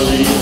early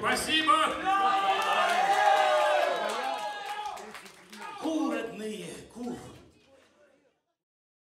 Спасибо!